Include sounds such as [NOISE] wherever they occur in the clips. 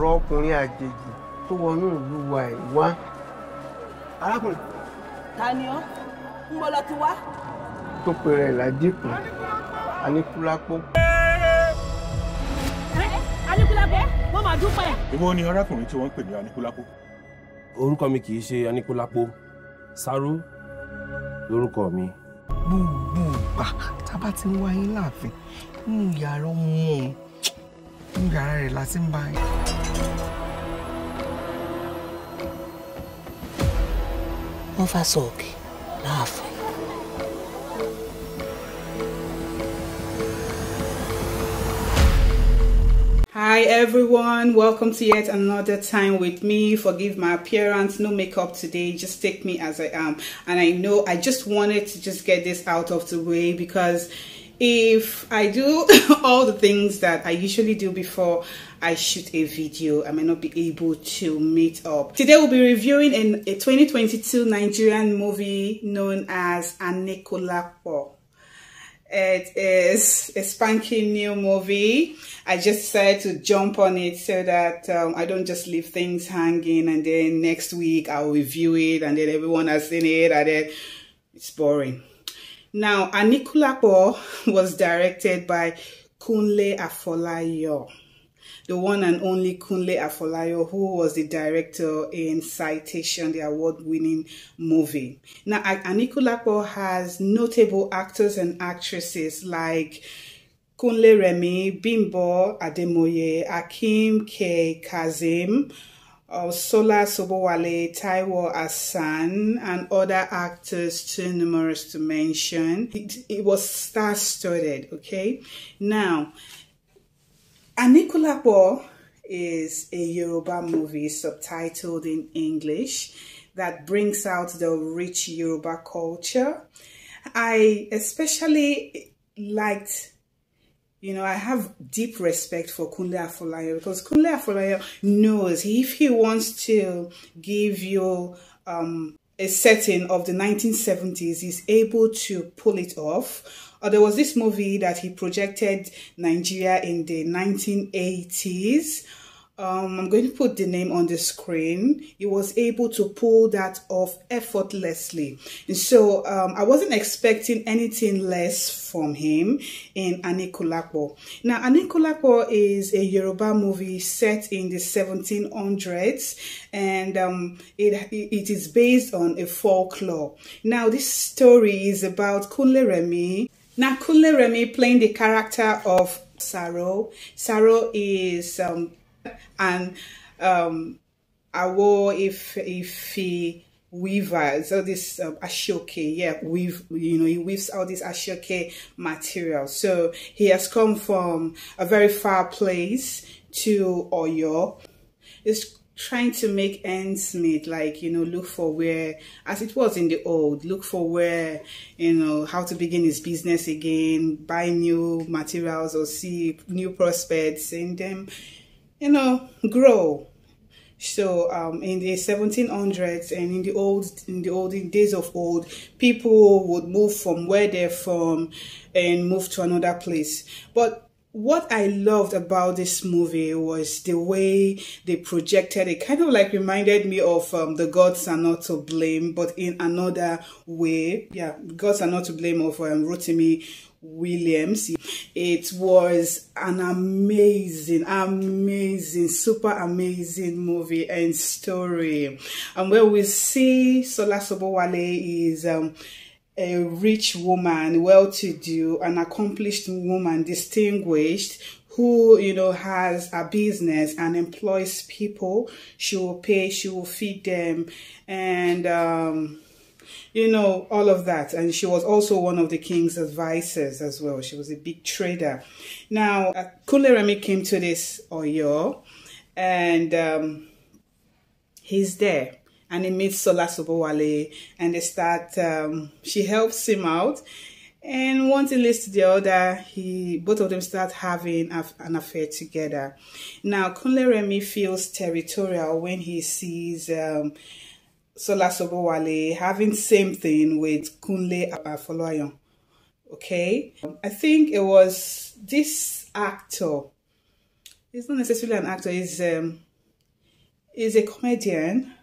ọ̀rọ̀ ọkùnrin àjèjì tó wọnú ìlú wa ẹ̀ wá. arákùnrin ta ni ọ́ ń bọ́ lọ ti wá. tó pe rẹ̀ ládìkù aníkúlápó. aníkúlápó wọ́n máa dúpẹ́. èwo ni arákùnrin tí wọ́n ń pè ní anikulapo. orúkọ mi kì í ṣe aníkúlápó sáró lórúkọ mi. gbogbo ìgbà tá a bá ti ń wá yín láàfin nínú yàrá ọmọ òun nínú yàrá rẹ̀ la ti ń bá yín. wọ́n fa. Hi everyone, welcome to yet another time with me. Forgive my appearance, no makeup today, just take me as I am. And I know I just wanted to just get this out of the way because if I do [LAUGHS] all the things that I usually do before I shoot a video, I may not be able to meet up. Today we'll be reviewing in a 2022 Nigerian movie known as Anikulapo. It is a spanking new movie. I just decided to jump on it so that um, I don't just leave things hanging and then next week I'll review it and then everyone has seen it and then it's boring. Now, Anikulapo [LAUGHS] was directed by Kunle Afolayan, the one and only Kunle Afolayan, who was the director in Citation, the award-winning movie. Now, Anikulapo has notable actors and actresses like Kunle Remi, Bimbo Ademoye, Akim K. Kazim, uh, Sola Sobowale, Taiwo Hassan, and other actors too numerous to mention. It, it was star-studded, okay? Now, Anikulapo is a Yoruba movie subtitled in English that brings out the rich Yoruba culture. I especially liked you know, I have deep respect for Kunle Afolayan because Kunle Afolayan knows if he wants to give you um, a setting of the 1970s, he's able to pull it off. Or there was this movie that he projected Nigeria in the 1980s. Um, I'm going to put the name on the screen. He was able to pull that off effortlessly. And so um, I wasn't expecting anything less from him in Anikulapo. Now, Anikulapo is a Yoruba movie set in the 1700s and um, it, it is based on a folklore. Now, this story is about Kunle Remi. Now, Kunle Remi playing the character of Saro. Saro is um, and um awo if if he weaver so this um, aso oke yeah weave you know he weaves all this aso oke material. So he has come from a very far place to oyo. It's trying to make ends meet like you know look for where as it was in the old look for where you know how to begin his business again buy new materials or see new prospects and then you know, grow. So um, in the 1700s and in the old in the olden days of old, people would move from where they're from and move to another place. But what I loved about this movie was the way they projected it. Kind of like reminded me of um, The Gods Are Not to Blame, but in another way. Yeah, Gods Are Not to Blame of um, Rotimi Williams. It was an amazing, amazing, super amazing movie and story. And where we see Sola Sobowale is um, a rich woman, well-to-do, an accomplished woman, distinguished, who you know has a business and employs people. She will pay, she will feed them, and um, you know, all of that. And she was also one of the king's advisors as well. She was a big trader. Now, uh, Kunle Remi came to this Oyo and um, he's there. And he meets Sola Sobowale and they start, um, she helps him out. And one thing leads to the other, he both of them start having an affair together. Now, Kunle Remi feels territorial when he sees um, Sola Sobowale having same thing with Kunle Afolayan. Okay, I think it was this actor. He's not necessarily an actor. He's um, is a comedian.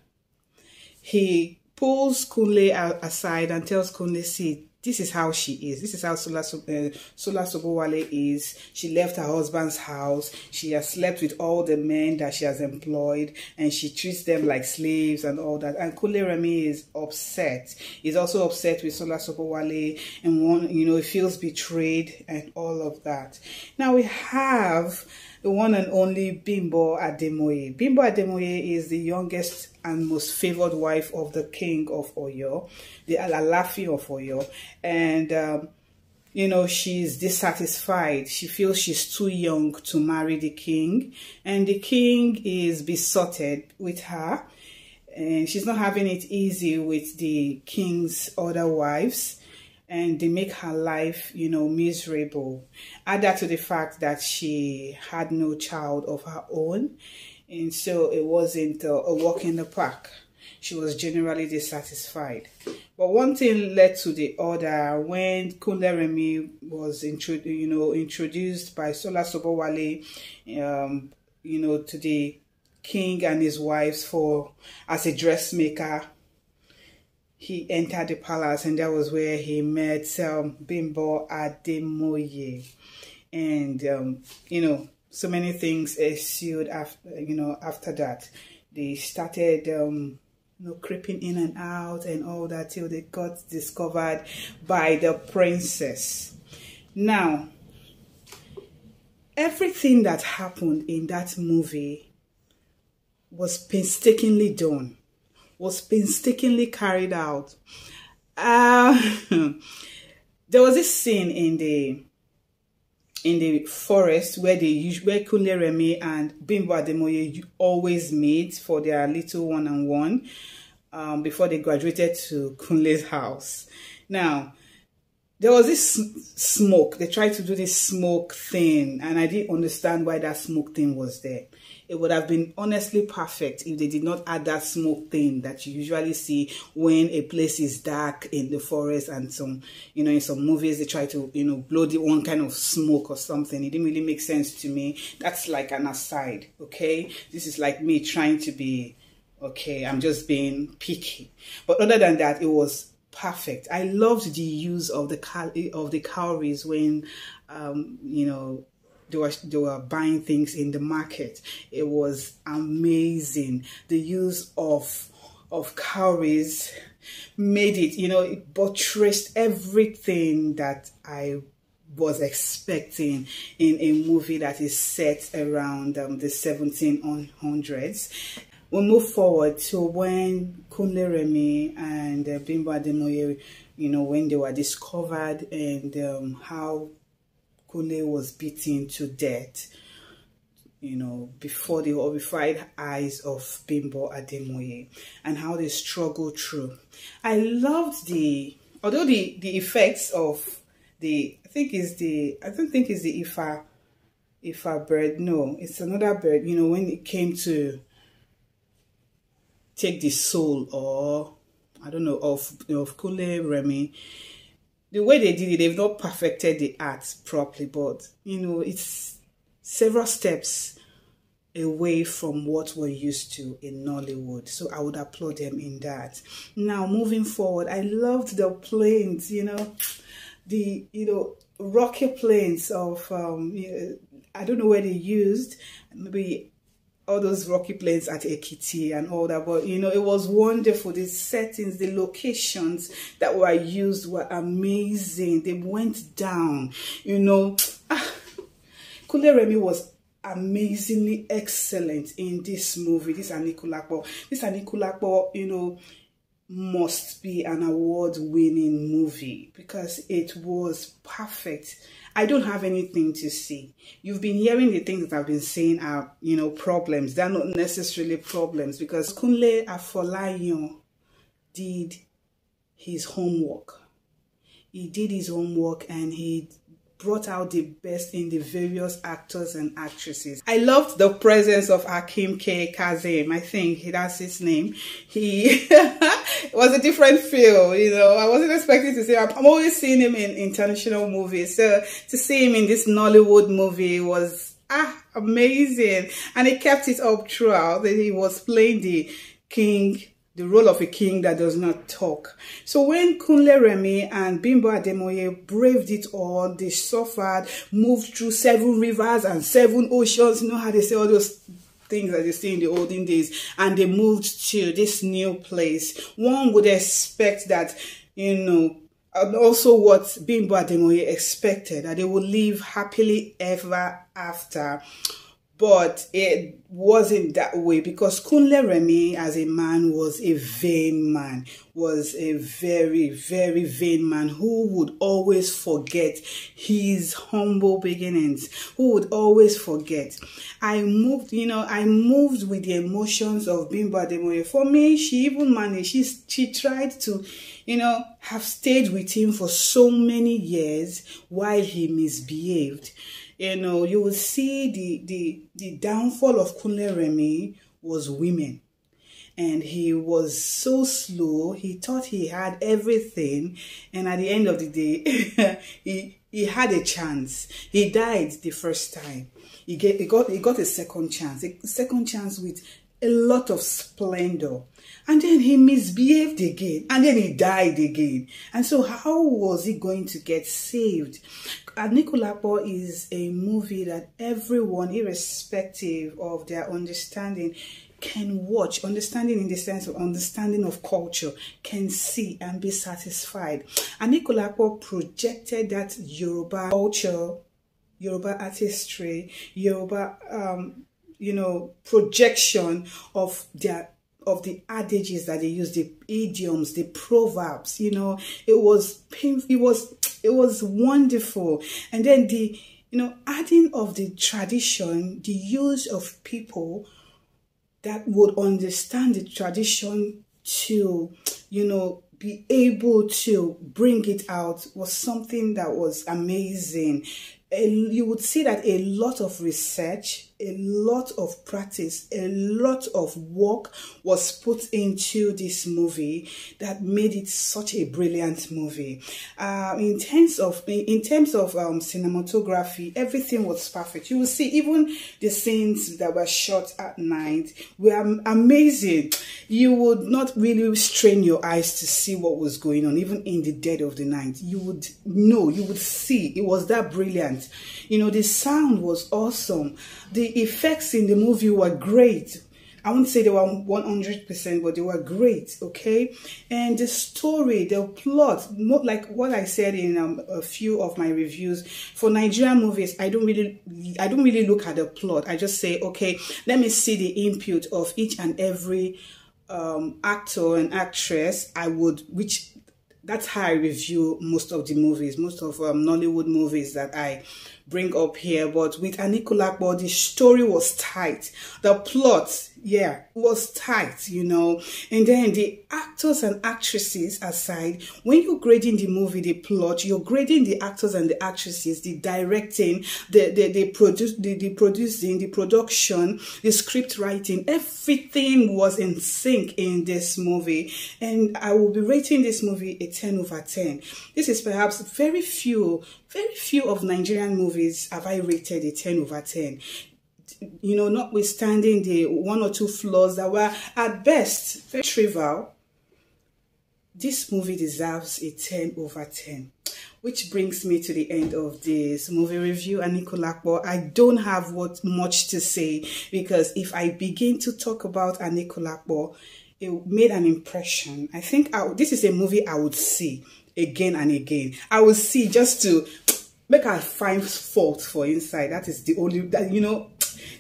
He pulls Kunle aside and tells Kunle, see, this is how she is. This is how Sola, uh, Sola Sobowale is. She left her husband's house. She has slept with all the men that she has employed and she treats them like slaves and all that. And Kunle Remi is upset. He's also upset with Sola Sobowale and one, you know, he feels betrayed and all of that. Now we have the one and only Bimbo Ademoye. Bimbo Ademoye is the youngest and most favored wife of the king of Oyo, the Alaafin of Oyo. And, um, you know, she's dissatisfied. She feels she's too young to marry the king. And the king is besotted with her. And she's not having it easy with the king's other wives and they make her life, you know, miserable. Add that to the fact that she had no child of her own, and so it wasn't uh, a walk in the park. She was generally dissatisfied. But one thing led to the other. When Kunle Remi was intro- you know, introduced by Sola Sobowale, um, you know, to the king and his wives for as a dressmaker he entered the palace and that was where he met um, Bimbo Ademoye. And, um, you know, so many things ensued after, you know, after that. They started, um, you know, creeping in and out and all that till they got discovered by the princess. Now, everything that happened in that movie was painstakingly done was painstakingly carried out. Uh, [LAUGHS] there was this scene in the in the forest where they where Kunle Remi and Bimbo Ademoye always meet for their little one-on-one um, before they graduated to Kunle's house. Now, there was this smoke. They tried to do this smoke thing, and I didn't understand why that smoke thing was there it would have been honestly perfect if they did not add that smoke thing that you usually see when a place is dark in the forest and some, you know, in some movies they try to, you know, blow the one kind of smoke or something. It didn't really make sense to me. That's like an aside, okay? This is like me trying to be, okay, I'm just being picky. But other than that, it was perfect. I loved the use of the cal- of the cowries when, um, you know, they were they were buying things in the market. It was amazing. The use of of cowries made it, you know, it buttressed everything that I was expecting in a movie that is set around um, the 1700s. We move forward to when Kunle and uh, Bimbo Ademoye, you know, when they were discovered and um, how Kunle was beaten to death, you know, before the horrified eyes of Bimbo Ademoye and how they struggled through. I loved the, although the, the effects of the, I think is the, I don't think it's the Ifa, Ifa bird. No, it's another bird. You know, when it came to take the soul or, I don't know, of, of Kunle Remi, the way they did it, they've not perfected the art properly, but you know, it's several steps away from what we're used to in Nollywood. So I would applaud them in that. Now, moving forward, I loved the planes, you know, the, you know, rocket planes of, um, I don't know where they used, maybe all those rocky plains at Ekiti and all that. But, you know, it was wonderful. The settings, the locations that were used were amazing. They went down, you know. Ah, Kunle Remi was amazingly excellent in this movie, this Anikulapo. This Anikulapo, you know, must be an award-winning movie because it was perfect I don't have anything to say. You've been hearing the things that I've been saying are, you know, problems. They're not necessarily problems because Kunle Afolayan did his homework. He did his homework and he brought out the best in the various actors and actresses. I loved the presence of Hakeem K. I think that's his name. He [LAUGHS] was a different feel, you know. I wasn't expecting to see him. I'm always seeing him in international movies. So to see him in this Nollywood movie was ah amazing and he kept it up throughout that he was playing the king the role of a king that does not talk. So when Kunle Remi and Bimbo Ademoye braved it all, they suffered, moved through seven rivers and seven oceans. You know how they say all those things that they see in the olden days, and they moved to this new place. One would expect that, you know, and also what Bimbo Ademoye expected, that they would live happily ever after but it wasn't that way because Kunle Remi as a man was a vain man, was a very, very vain man who would always forget his humble beginnings, who would always forget. I moved, you know, I moved with the emotions of Bimbo Ademoye. For me, she even managed, she, she tried to, you know, have stayed with him for so many years while he misbehaved you know, you will see the, the, the downfall of Kunle Remi was women. And he was so slow. He thought he had everything. And at the end of the day, [LAUGHS] he, he had a chance. He died the first time. He, get, he, got, he got a second chance. A second chance with a lot of splendor. And then he misbehaved again. And then he died again. And so how was he going to get saved? And Anikulapo is a movie that everyone, irrespective of their understanding, can watch, understanding in the sense of understanding of culture, can see and be satisfied. Anikulapo projected that Yoruba culture, Yoruba artistry, Yoruba, um, you know, projection of their of the adages that they use, the idioms, the proverbs, you know, it was painful, it was it was wonderful. And then the you know, adding of the tradition, the use of people that would understand the tradition to, you know, be able to bring it out was something that was amazing. And you would see that a lot of research a lot of practice, a lot of work was put into this movie that made it such a brilliant movie. Uh, in terms of in terms of um, cinematography, everything was perfect. You will see even the scenes that were shot at night were amazing. You would not really strain your eyes to see what was going on, even in the dead of the night. You would know, you would see. It was that brilliant. You know, the sound was awesome. The the effects in the movie were great. I won't say they were 100%, but they were great, okay? And the story, the plot, like what I said in um, a few of my reviews, for Nigerian movies, I don't really, I don't really look at the plot. I just say, okay, let me see the input of each and every um, actor and actress. I would, which that's how I review most of the movies, most of um, Nollywood movies that I bring up here. But with Anikulapo, the story was tight. The plot, yeah, was tight, you know. And then the actors and actresses aside, when you're grading the movie, the plot, you're grading the actors and the actresses, the directing, the the, the produce the, the producing, the production, the script writing, everything was in sync in this movie. And I will be rating this movie a 10 over 10. This is perhaps very few very few of Nigerian movies have I rated a 10 over 10. You know, notwithstanding the one or two flaws that were at best very trivial, this movie deserves a 10 over 10. Which brings me to the end of this movie review. And Anikulapo, I don't have what much to say because if I begin to talk about Anikulapo, it made an impression. I think I, this is a movie I would see again and again. I will see just to make her find fault for inside. That is the only that you know.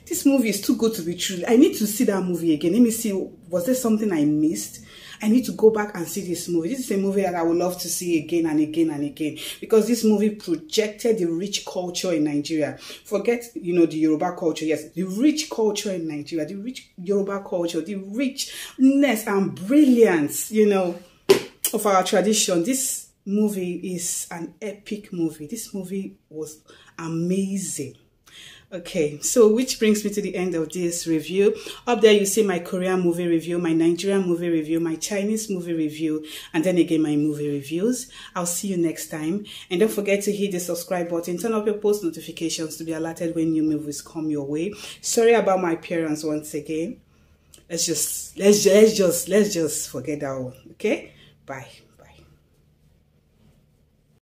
This movie is too good to be true. I need to see that movie again. Let me see. Was there something I missed? I need to go back and see this movie. This is a movie that I would love to see again and again and again because this movie projected the rich culture in Nigeria. Forget, you know, the Yoruba culture. Yes, the rich culture in Nigeria, the rich Yoruba culture, the richness and brilliance, you know, of our tradition. This movie is an epic movie. This movie was amazing. Okay, so which brings me to the end of this review. Up there, you see my Korean movie review, my Nigerian movie review, my Chinese movie review, and then again, my movie reviews. I'll see you next time. And don't forget to hit the subscribe button, turn up your post notifications to be alerted when new movies come your way. Sorry about my appearance once again. Let's just, let's just, let's just, let's just forget that one. Okay? Bye.